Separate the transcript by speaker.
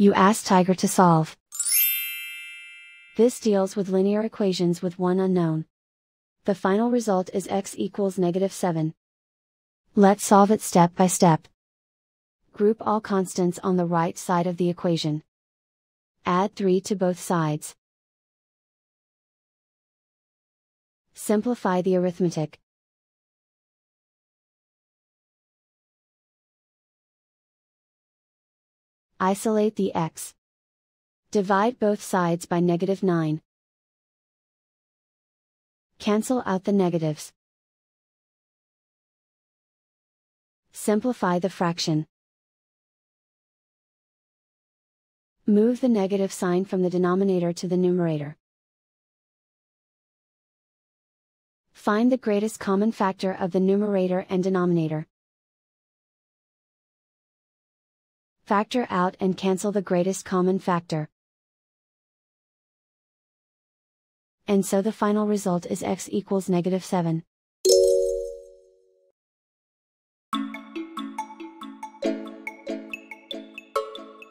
Speaker 1: You ask Tiger to solve. This deals with linear equations with one unknown. The final result is x equals negative 7. Let's solve it step by step. Group all constants on the right side of the equation. Add 3 to both sides. Simplify the arithmetic. Isolate the x. Divide both sides by negative 9. Cancel out the negatives. Simplify the fraction. Move the negative sign from the denominator to the numerator. Find the greatest common factor of the numerator and denominator. Factor out and cancel the greatest common factor. And so the final result is x equals negative 7.